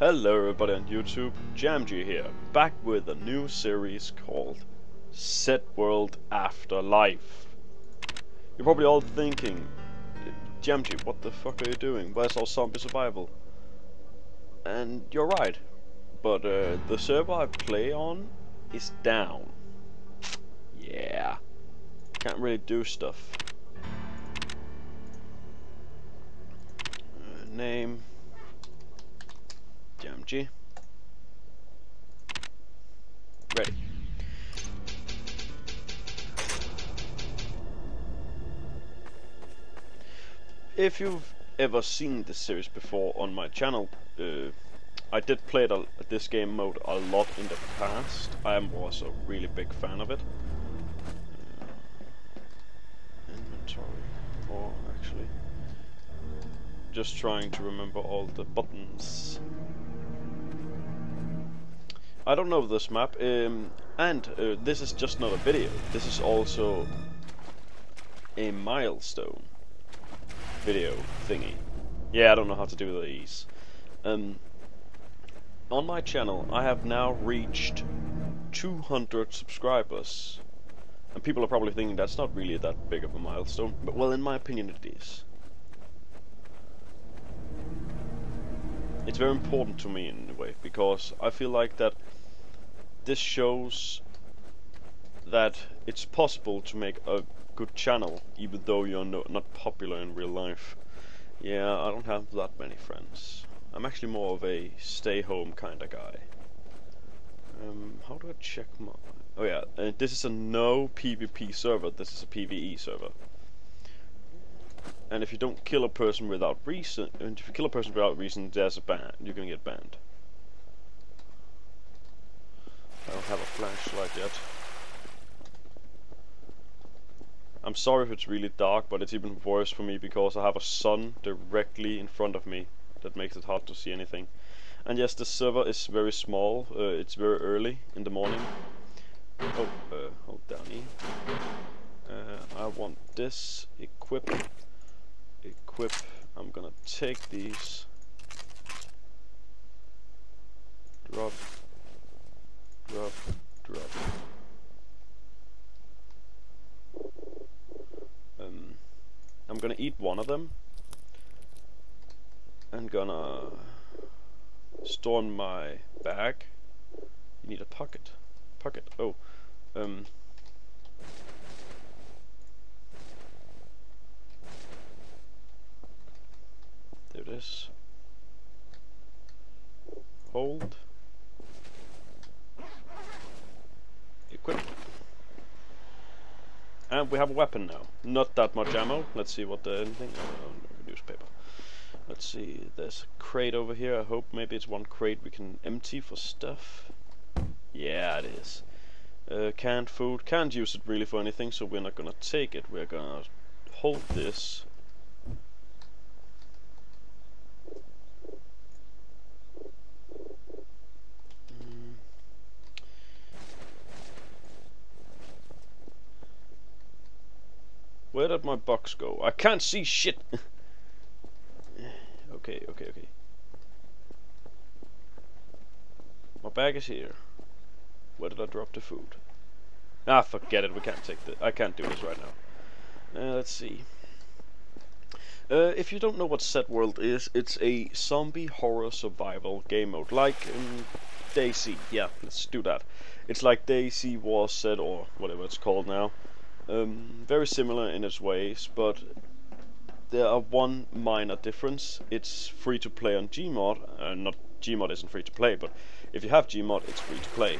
Hello everybody on YouTube, Yamgi here, back with a new series called Set World Afterlife. You're probably all thinking, Yamgi, what the fuck are you doing? Where's our zombie survival? And you're right, but uh, the server I play on is down. Yeah, can't really do stuff. Uh, name Yamgi. Ready. If you've ever seen this series before on my channel, uh, I did play a, this game mode a lot in the past. I was a really big fan of it. Uh, inventory, or actually, just trying to remember all the buttons. I don't know this map, um, and uh, this is just not a video. This is also a milestone video thingy. Yeah, I don't know how to do these. Um, on my channel, I have now reached 200 subscribers. And people are probably thinking that's not really that big of a milestone, but well, in my opinion, it is. It's very important to me in a way, because I feel like that this shows that it's possible to make a good channel even though you're no, not popular in real life. Yeah, I don't have that many friends. I'm actually more of a stay home kind of guy. Um, how do I check my... Oh yeah, uh, this is a no PvP server, this is a PvE server. And if you don't kill a person without reason, if you kill a person without reason, there's a ban. You're gonna get banned. I don't have a flashlight yet. I'm sorry if it's really dark, but it's even worse for me because I have a sun directly in front of me that makes it hard to see anything. And yes, the server is very small. Uh, it's very early in the morning. Oh, uh, hold down E. Uh, I want this. Equip. Equip. I'm gonna take these. Drop drop, Um, I'm gonna eat one of them and gonna store in my bag. You need a pocket. Pocket. Oh. Um. There it is. Hold. Equip. We have a weapon now. Not that much ammo. Let's see what the anything. Oh, newspaper. Let's see. There's a crate over here. I hope maybe it's one crate we can empty for stuff. Yeah, it is. Uh, canned food. Can't use it really for anything, so we're not gonna take it. We're gonna hold this Where did my box go? I can't see shit! okay, okay, okay. My bag is here. Where did I drop the food? Ah, forget it. We can't take the. I can't do this right now. Uh, let's see. Uh, if you don't know what Zworld is, it's a zombie horror survival game mode, like um, DayZ. Yeah, let's do that. It's like DayZ was Set or whatever it's called now. Um, very similar in its ways, but there are one minor difference. It's free to play on Gmod. Uh, not Gmod isn't free to play, but if you have Gmod, it's free to play.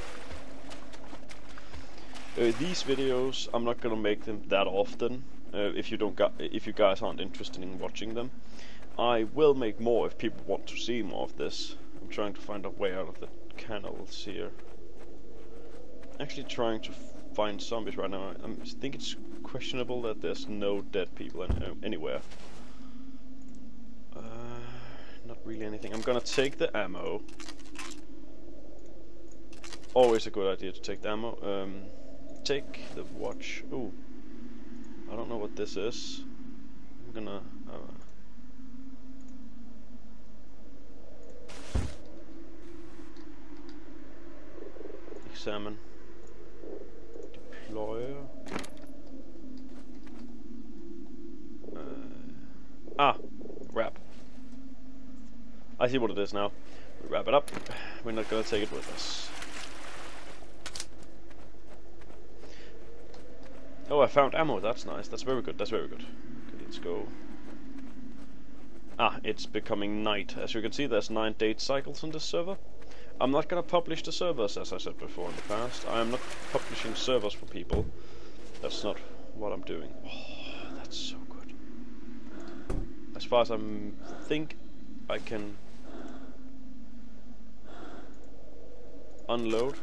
Uh, these videos, I'm not gonna make them that often. Uh, if you don't, if you guys aren't interested in watching them, I will make more if people want to see more of this. I'm trying to find a way out of the canals here. Actually, trying to find zombies right now. I, think it's questionable that there's no dead people in, uh, anywhere. Uh, not really anything. I'm gonna take the ammo. Always a good idea to take the ammo. Um, take the watch. Ooh. I don't know what this is. I'm gonna... Uh, examine. Deployer. Uh, ah, wrap. I see what it is now. We wrap it up. We're not gonna take it with us. Oh, I found ammo. That's nice. That's very good. That's very good. Okay, let's go. Ah, it's becoming night. As you can see, there's nine date cycles on this server. I'm not gonna publish the servers, as I said before in the past. I am not publishing servers for people. That's not what I'm doing. Oh, that's so good. As far as I think I can unload,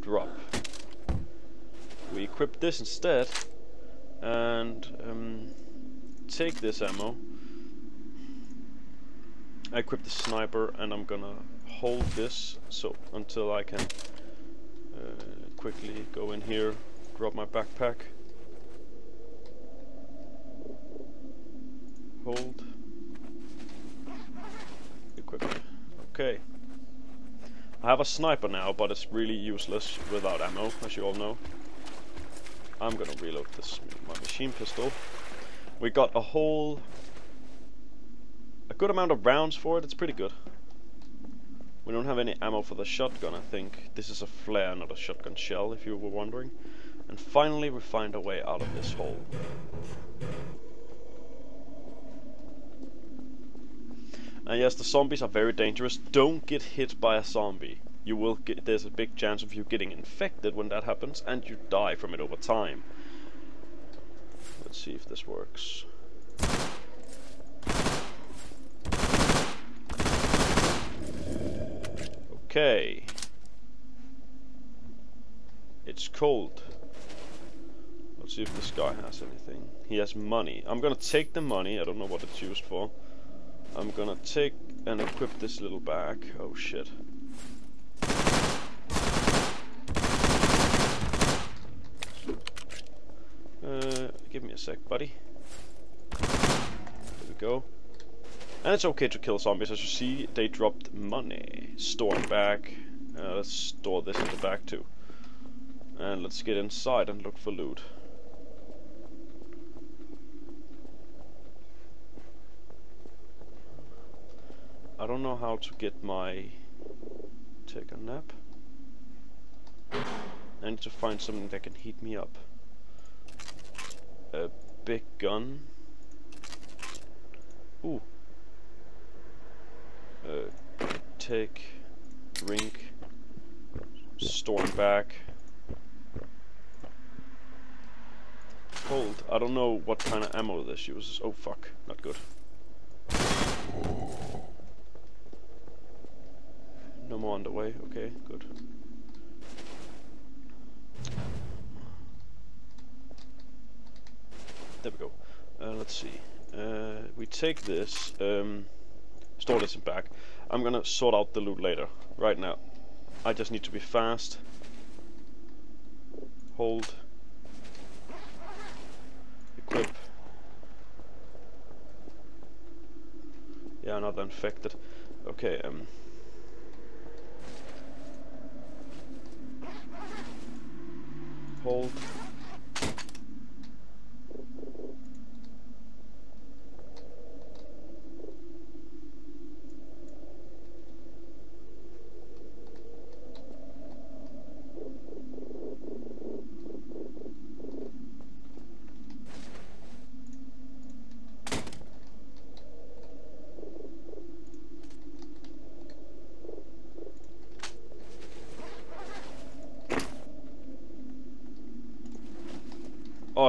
drop. We equip this instead and um, take this ammo. I equip the sniper and I'm gonna hold this so until I can uh, quickly go in here, drop my backpack, hold, equip. Okay. I have a sniper now, but it's really useless without ammo, as you all know. I'm gonna reload this my machine pistol. We got a whole a good amount of rounds for it, it's pretty good. We don't have any ammo for the shotgun, I think. This is a flare, not a shotgun shell, if you were wondering. And finally we find a way out of this hole. And yes, the zombies are very dangerous. Don't get hit by a zombie. You will get there's a big chance of you getting infected when that happens and you die from it over time. Let's see if this works. Okay. It's cold. Let's see if this guy has anything. He has money. I'm gonna take the money. I don't know what it's used for. I'm gonna take and equip this little bag. Oh shit. Uh, give me a sec, buddy. There we go. And it's okay to kill zombies, as you see, they dropped money. Store back. Uh, let's store this in the back too. And let's get inside and look for loot. I don't know how to get my... Take a nap. I need to find something that can heat me up. A big gun. Ooh, uh, take, drink, storm back. Hold. I don't know what kind of ammo this uses. Oh fuck, not good. No more on the way. Okay, good. There we go. Uh, let's see. Uh, we take this. Um, store this in back. I'm gonna sort out the loot later. Right now. I just need to be fast. Hold. Equip. Yeah, another infected. Okay, um... Hold.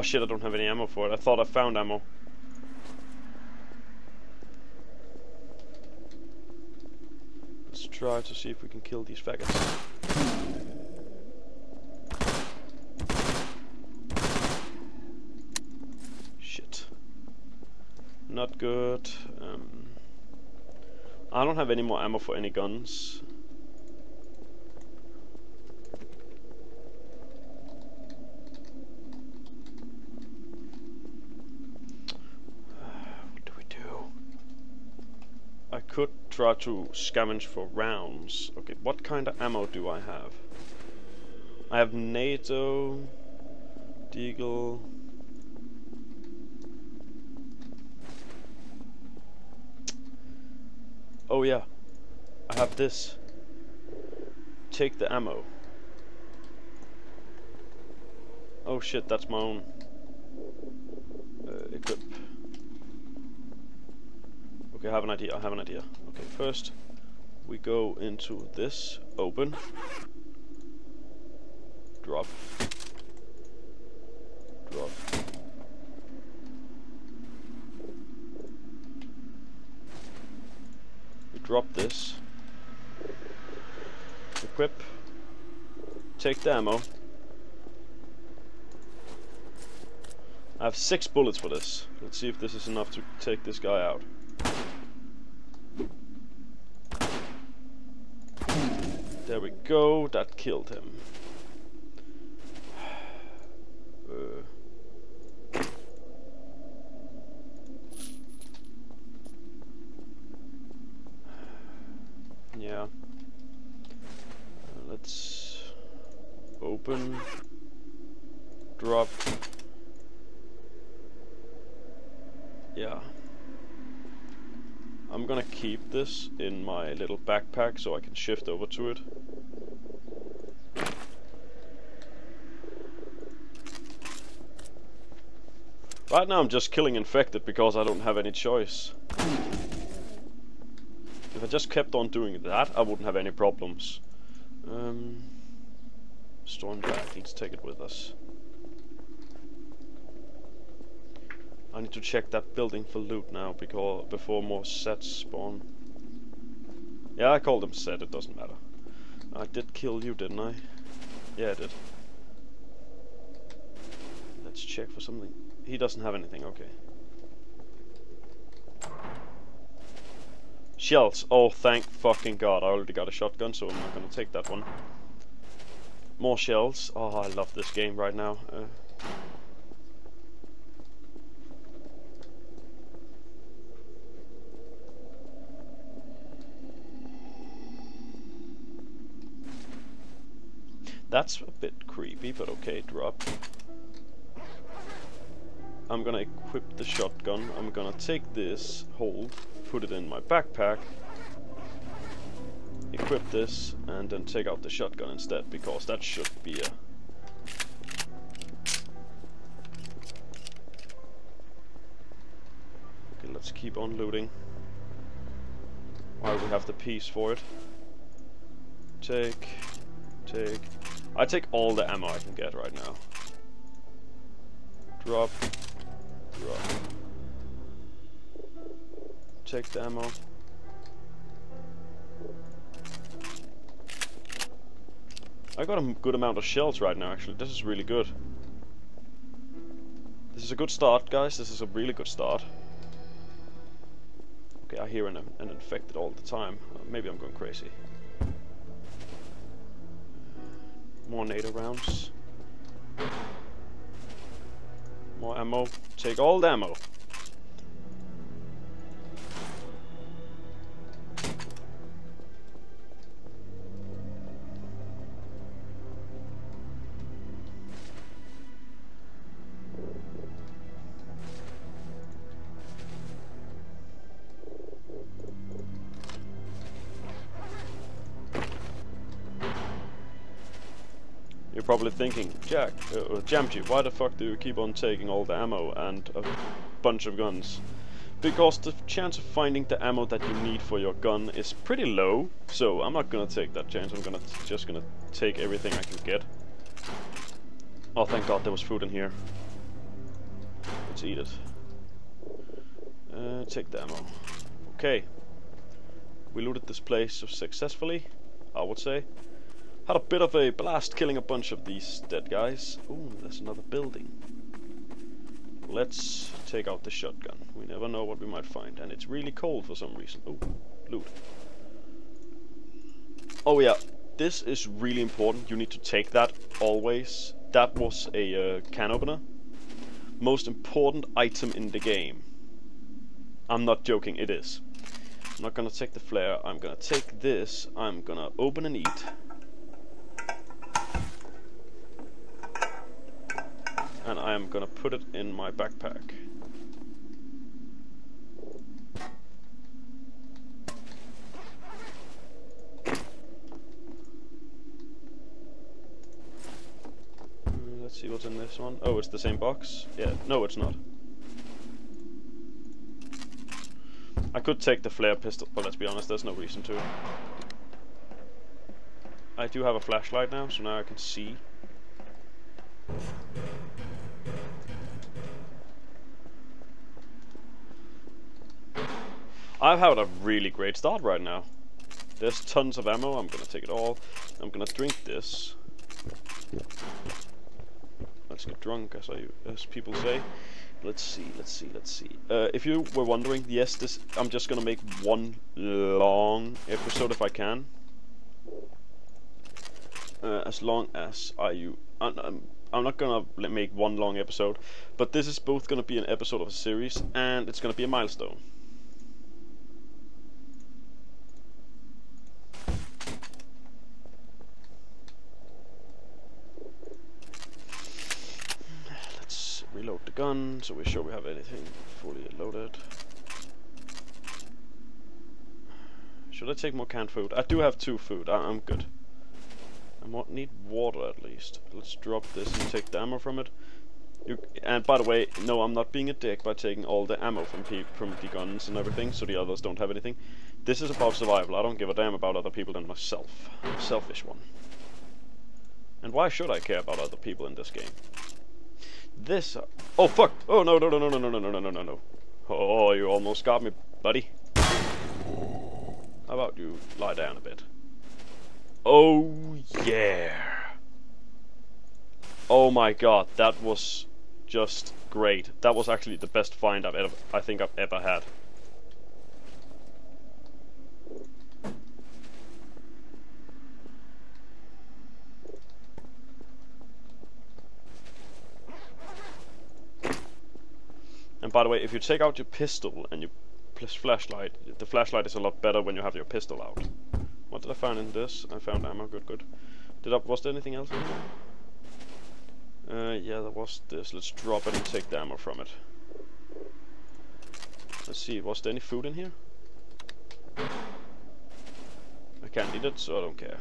Shit, I don't have any ammo for it. I thought I found ammo. Let's try to see if we can kill these faggots. Shit. Not good. Um, I don't have any more ammo for any guns. Try to scavenge for rounds. Okay, what kind of ammo do I have? I have NATO, Deagle. Oh yeah, I have this. Take the ammo. Oh shit, that's my own. Uh, equip. Okay, I have an idea, I have an idea. Okay, first we go into this, open, drop, drop. We drop this, equip, take the ammo. I have six bullets for this. Let's see if this is enough to take this guy out. There we go, that killed him. Uh. Yeah. Uh, let's open, drop. Yeah. I'm gonna keep this in my little backpack so I can shift over to it. Right now I'm just killing infected because I don't have any choice. If I just kept on doing that, I wouldn't have any problems. Um, storm back, let's take it with us. I need to check that building for loot now because before more sets spawn. Yeah, I called him set, it doesn't matter. I did kill you, didn't I? Yeah, I did. Let's check for something. He doesn't have anything, okay. Shells. Oh, thank fucking god. I already got a shotgun, so I'm not gonna take that one. More shells. Oh, I love this game right now. Uh, That's a bit creepy, but okay, drop. I'm gonna equip the shotgun. I'm gonna take this, hold, put it in my backpack, equip this, and then take out the shotgun instead, because that should be a... Okay, let's keep on looting. While we have the piece for it. Take, take, I take all the ammo I can get right now. Drop. Drop. Take the ammo. I got a good amount of shells right now actually. This is really good. This is a good start guys. This is a really good start. Okay, I hear an, an infected all the time. Uh, maybe I'm going crazy. More NATO rounds. More ammo. Take all the ammo. Jack, uh, Yamgi, why the fuck do you keep on taking all the ammo and a bunch of guns? Because the chance of finding the ammo that you need for your gun is pretty low, so I'm not gonna take that chance, I'm gonna just gonna take everything I can get. Oh, thank god there was food in here. Let's eat it. Uh, take the ammo. Okay. We looted this place successfully, I would say. Had a bit of a blast killing a bunch of these dead guys. Ooh, there's another building. Let's take out the shotgun. We never know what we might find. And it's really cold for some reason. Oh, loot. Oh yeah, this is really important. You need to take that always. That was a uh, can opener. Most important item in the game. I'm not joking, it is. I'm not gonna take the flare, I'm gonna take this, I'm gonna open and eat. And I am gonna put it in my backpack. Uh, let's see what's in this one. Oh, it's the same box? Yeah, no it's not. I could take the flare pistol, but let's be honest, there's no reason to. I do have a flashlight now, so now I can see. I've had a really great start right now. There's tons of ammo, I'm gonna take it all. I'm gonna drink this. Let's get drunk, as, I, as people say. Let's see, let's see, let's see. Uh, if you were wondering, yes, this I'm just gonna make one long episode if I can. Uh, as long as I you, I'm, I'm not gonna make one long episode, but this is both gonna be an episode of a series and it's gonna be a milestone. Let's reload the gun so we're sure we have anything fully loaded. Should I take more canned food? I do have two food. I am good. I might need water at least. Let's drop this and take the ammo from it. You, and by the way, no, I'm not being a dick by taking all the ammo from from the guns and everything, so the others don't have anything. This is about survival. I don't give a damn about other people than myself. selfish one. And why should I care about other people in this game? this up. Oh, fuck! Oh, no, no, no, no, no, no, no, no, no, no, no. Oh, you almost got me, buddy. How about you lie down a bit? Oh, yeah. Oh my god, that was just great. That was actually the best find I've ever, I think I've ever had. And by the way, if you take out your pistol and you plus flashlight, the flashlight is a lot better when you have your pistol out. What did I find in this? I found ammo, good, good. Did I, was there anything else in here? Uh, yeah, there was this. Let's drop it and take the ammo from it. Let's see, was there any food in here? I can't eat it, so I don't care.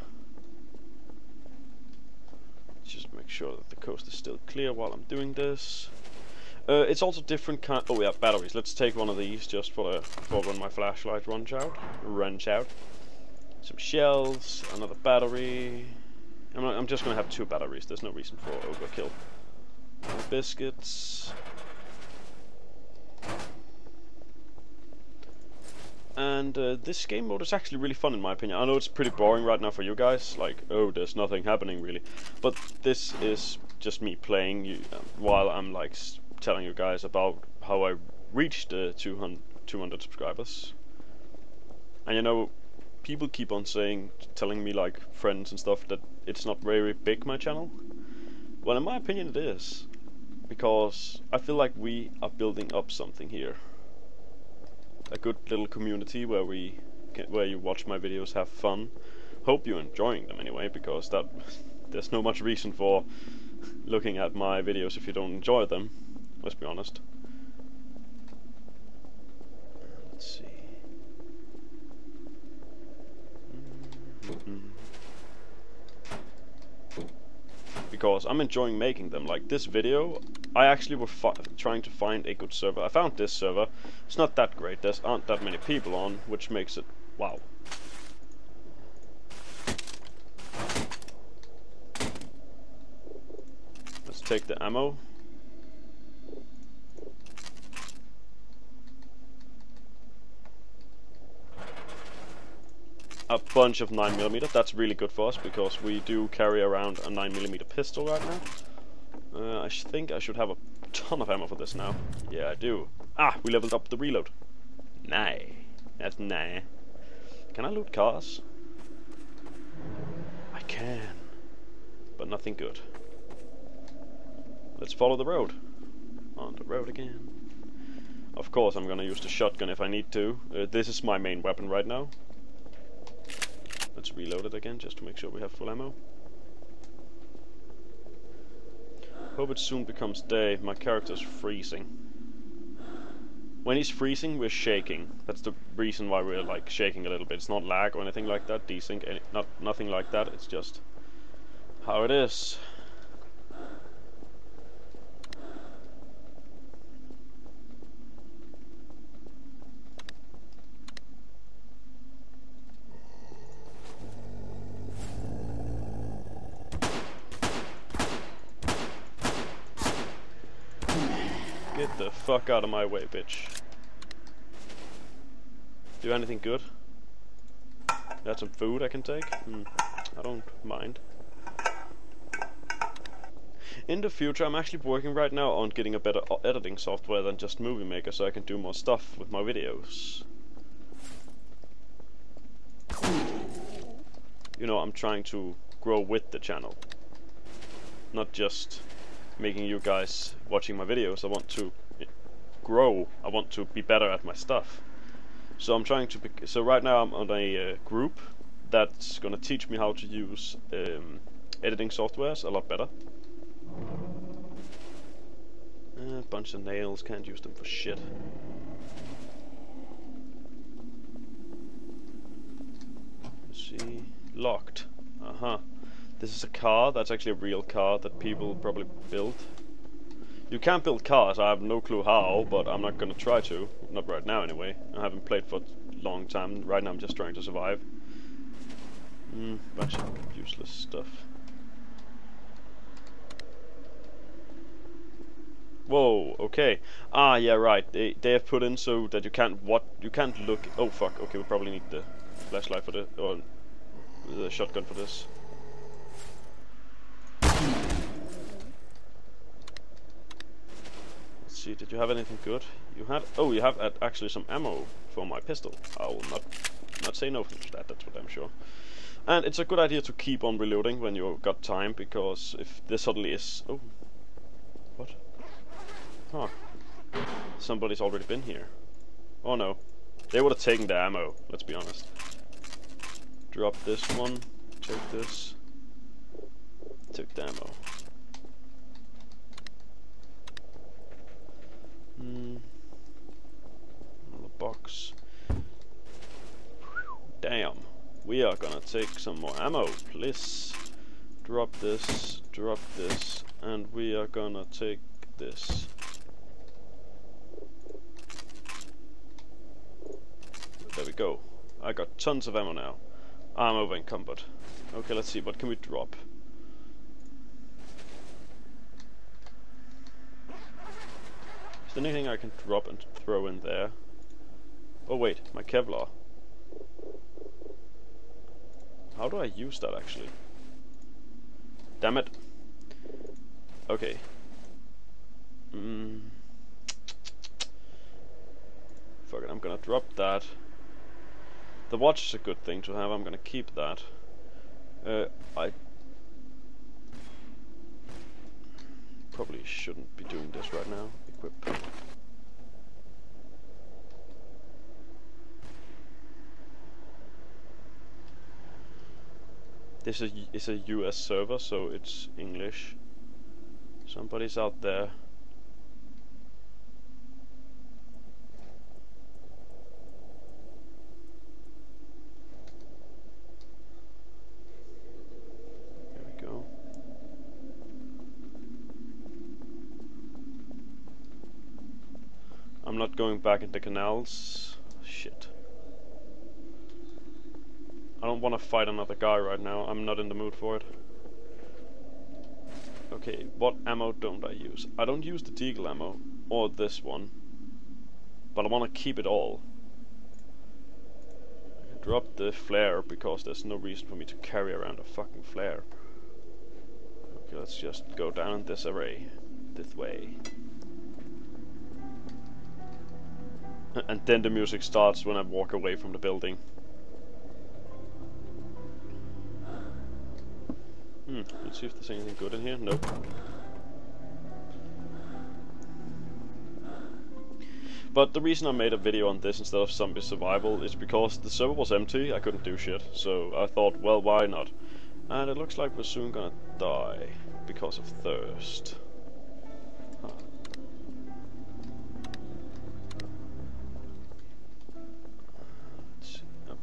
Just make sure that the coast is still clear while I'm doing this. Uh, it's also different kind. Oh yeah, batteries. Let's take one of these just for for when my flashlight runs out. Runs out. Some shells, another battery. I'm, not, I'm just gonna have two batteries. There's no reason for overkill. More biscuits. And uh, this game mode is actually really fun in my opinion. I know it's pretty boring right now for you guys, like, oh, there's nothing happening really. But this is just me playing you, uh, while I'm like telling you guys about how I reached uh, 200, 200 subscribers. And you know, people keep on saying, telling me like friends and stuff that it's not very big my channel. Well, in my opinion, it is because I feel like we are building up something here. A good little community where we get, where you watch my videos, have fun. Hope you're enjoying them anyway, because that there's no much reason for looking at my videos if you don't enjoy them let's be honest. Let's see. Mm-hmm. Because I'm enjoying making them. Like this video, I actually was trying to find a good server. I found this server. It's not that great. There aren't that many people on, which makes it wow. Let's take the ammo. A bunch of 9mm. That's really good for us because we do carry around a 9mm pistol right now. Uh, I think I should have a ton of ammo for this now. Yeah, I do. Ah, we leveled up the reload. Nah. That's nah. Can I loot cars? I can. But nothing good. Let's follow the road. On the road again. Of course I'm gonna use the shotgun if I need to. Uh, this is my main weapon right now. Let's reload it again just to make sure we have full ammo. Hope it soon becomes day. My character's freezing. When he's freezing, we're shaking. That's the reason why we're like shaking a little bit. It's not lag or anything like that. Desync, any, not nothing like that. It's just how it is. Get the fuck out of my way, bitch. Do anything good? Got some food I can take? Hmm. I don't mind. In the future, I'm actually working right now on getting a better editing software than just Movie Maker so I can do more stuff with my videos. You know, I'm trying to grow with the channel. Not just making you guys watching my videos. I want to grow. I want to be better at my stuff. So I'm trying to. so right now I'm on a uh, group that's gonna teach me how to use um, editing softwares a lot better. A uh, bunch of nails, can't use them for shit. Let's see, locked. Uh huh. This is a car, that's actually a real car that people probably built. You can build cars, I have no clue how, but I'm not gonna try to. Not right now anyway. I haven't played for a long time, right now I'm just trying to survive. Hmm, bunch of useless stuff. Whoa, okay. Ah, yeah, right. They they have put in so that you can't what you can't look. Oh fuck. Okay, we probably need the flashlight for the or the shotgun for this. See, did you have anything good? You had, oh, you have uh, actually some ammo for my pistol. I will not, not say no to that, that's what I'm sure. And it's a good idea to keep on reloading when you've got time, because if this suddenly is... Oh. What? Huh. Somebody's already been here. Oh no. They would have taken the ammo, let's be honest. Drop this one, take this. Took the ammo. Hmm. Another box. Damn. We are gonna take some more ammo, please. Drop this, drop this, and we are gonna take this. There we go. I got tons of ammo now. I'm over encumbered. Okay, let's see, what can we drop? Anything I can drop and throw in there? Oh wait, my Kevlar. How do I use that actually? Damn it. Okay. Mm. Fuck it, I'm gonna drop that. The watch is a good thing to have, I'm gonna keep that. Uh, I probably shouldn't be doing this right now equip. This is, is a US server, so it's English. Somebody's out there. I'm going back into canals. Shit. I don't want to fight another guy right now. I'm not in the mood for it. Okay, what ammo don't I use? I don't use the Deagle ammo, or this one. But I want to keep it all. drop the flare, because there's no reason for me to carry around a fucking flare. Okay, let's just go down this array. This way. and then the music starts when I walk away from the building. Hmm, let's see if there's anything good in here. Nope. But the reason I made a video on this instead of zombie survival is because the server was empty, I couldn't do shit, so I thought, well, why not? And it looks like we're soon gonna die because of thirst.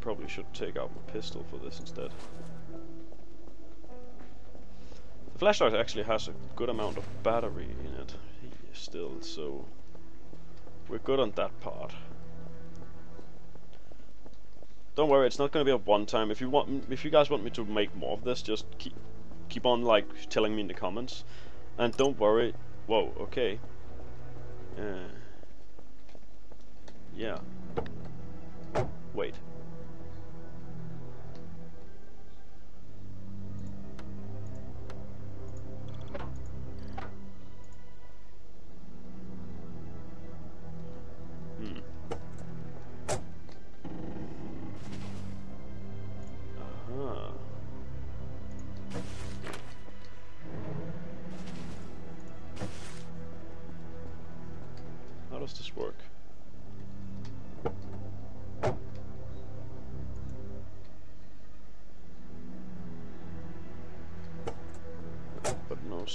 Probably should take out my pistol for this instead. The flashlight actually has a good amount of battery in it still, so we're good on that part. Don't worry, it's not going to be a one time. If you want, if you guys want me to make more of this, just keep keep on like telling me in the comments, and don't worry. Whoa, okay. Uh, yeah. Wait.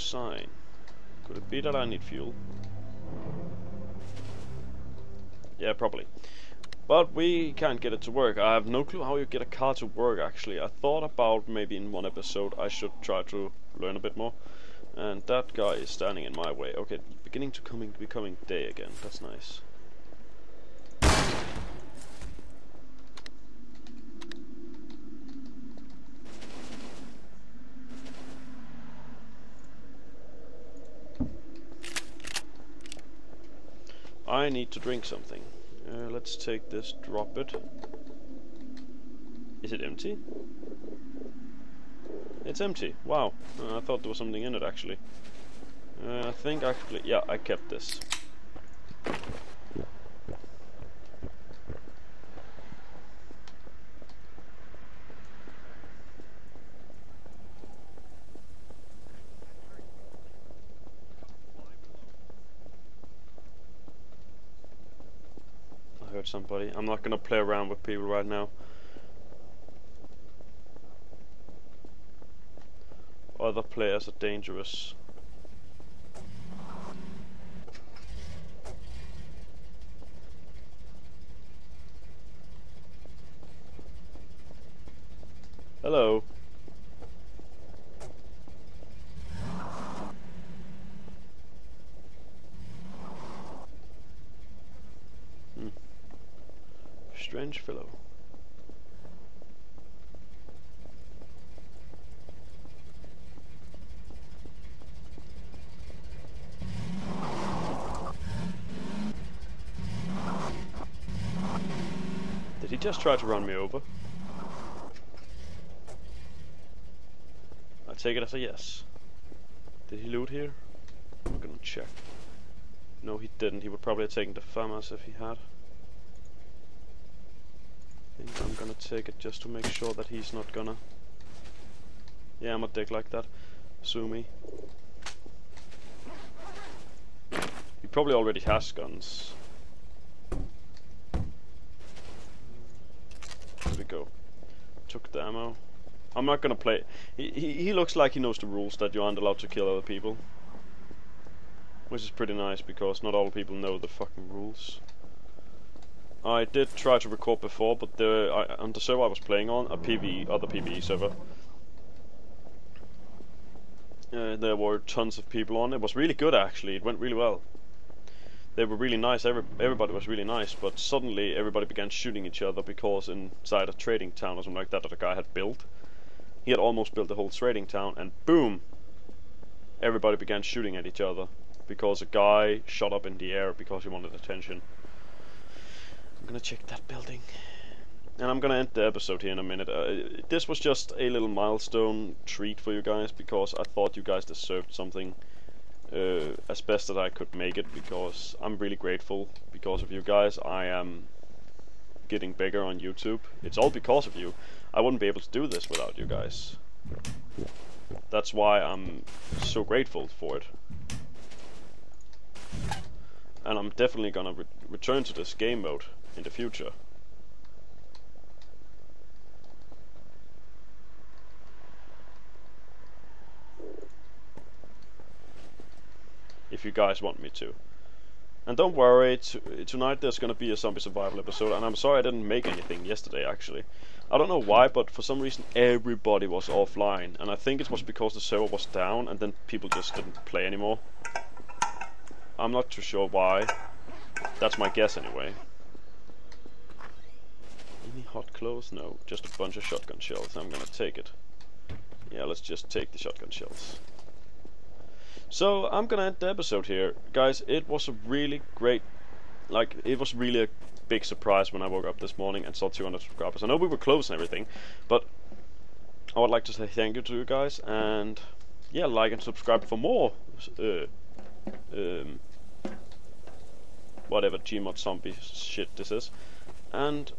Sign. Could it be that I need fuel? Yeah, probably. But we can't get it to work. I have no clue how you get a car to work actually. I thought about maybe in one episode I should try to learn a bit more. And that guy is standing in my way. Okay, beginning to coming becoming day again. That's nice. I need to drink something. Uh, let's take this, drop it. Is it empty? It's empty. Wow. Uh, I thought there was something in it actually. Uh, I think actually, yeah, I kept this. I heard somebody. I'm not gonna play around with people right now. Other players are dangerous. Hello. strange fellow. Did he just tried to run me over? I take it as a yes. Did he loot here? I'm gonna check. No, he didn't. He would probably have taken the FAMAS if he had think I'm gonna take it just to make sure that he's not gonna... Yeah, I'm a dick like that. Sue me. He probably already has guns. There we go. Took the ammo. I'm not gonna play... He, he, he looks like he knows the rules that you aren't allowed to kill other people. Which is pretty nice because not all people know the fucking rules. I did try to record before, but the I, on the server I was playing on, a PvE, other PvE server, uh, there were tons of people on. It was really good actually. It went really well. They were really nice. Every, everybody was really nice, but suddenly everybody began shooting each other because inside a trading town or something like that that a guy had built, he had almost built the whole trading town, and boom, everybody began shooting at each other because a guy shot up in the air because he wanted attention I'm gonna check that building. And I'm gonna end the episode here in a minute. Uh, this was just a little milestone treat for you guys because I thought you guys deserved something uh, as best as I could make it because I'm really grateful because of you guys. I am getting bigger on YouTube. It's all because of you. I wouldn't be able to do this without you guys. That's why I'm so grateful for it. And I'm definitely gonna re return to this game mode in the future. If you guys want me to. And don't worry, tonight there's gonna be a zombie survival episode, and I'm sorry I didn't make anything yesterday, actually. I don't know why, but for some reason everybody was offline, and I think it was because the server was down, and then people just didn't play anymore. I'm not too sure why. That's my guess anyway. Any hot clothes? No, just a bunch of shotgun shells. I'm gonna take it. Yeah, let's just take the shotgun shells. So I'm gonna end the episode here, guys. It was a really great, like it was really a big surprise when I woke up this morning and saw 200 subscribers. I know we were close and everything, but I would like to say thank you to you guys and yeah, like and subscribe for more. Uh, um, whatever Gmod zombie shit this is, and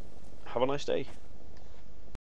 have a nice day.